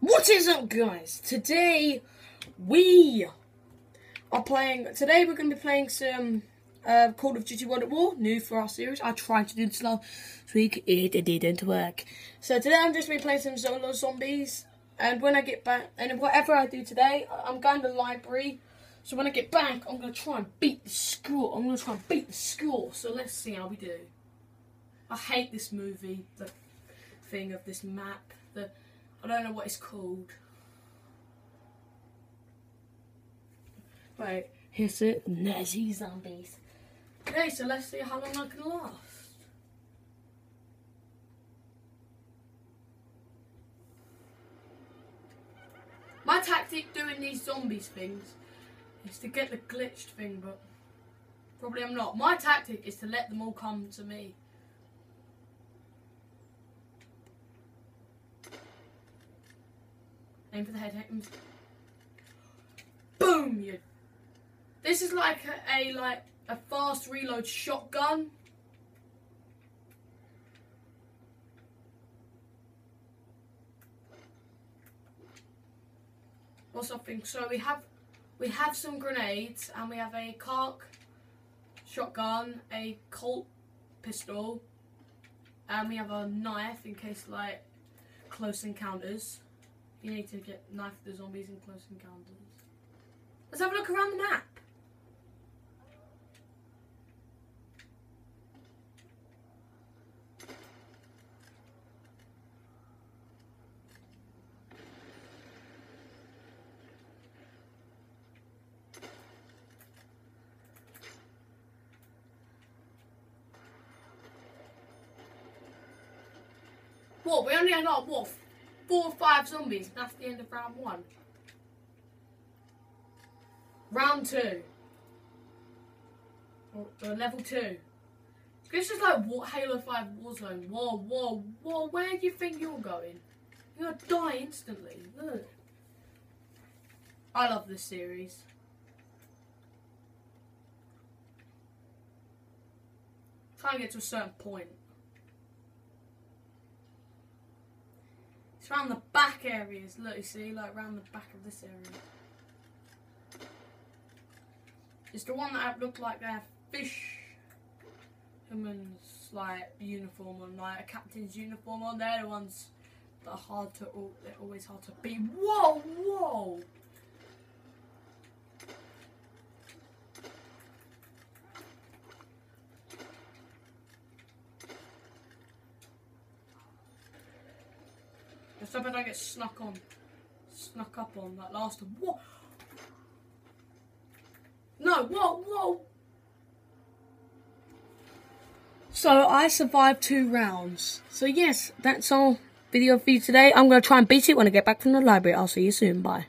What is up, guys? Today we are playing. Today we're going to be playing some uh, Call of Duty World at War, new for our series. I tried to do this last week, it, didn't work. So today I'm just to be playing some solo zombies, and when I get back, and whatever I do today, I'm going to the library. So when I get back, I'm going to try and beat the score. I'm going to try and beat the score. So let's see how we do. I hate this movie, the thing of this map, the I don't know what it's called. Right, here's it. Nazi zombies. Okay, so let's see how long I can last. My tactic doing these zombies things is to get the glitched thing, but probably I'm not. My tactic is to let them all come to me. Aim for the head. Boom! You. This is like a, a like a fast reload shotgun. Or something. So we have we have some grenades and we have a Kark shotgun, a Colt pistol, and we have a knife in case like close encounters. You need to get knife the zombies in close encounters. Let's have a look around the map. What? We only got what? Four or five zombies. That's the end of round one. Round two. Or, or level two. This is like Halo 5 Warzone. Whoa, whoa, whoa. Where do you think you're going? You're gonna die instantly. Look. I love this series. Try and get to a certain point. It's around the back areas. Look, you see, like around the back of this area. It's the one that looked like they have fish humans like uniform on, like a captain's uniform on. They're the ones that are hard to. They're always hard to beat. Whoa, whoa. Just hope I don't get snuck on. Snuck up on that last one. What? No, whoa, whoa. So I survived two rounds. So yes, that's all video for you today. I'm going to try and beat it when I get back from the library. I'll see you soon. Bye.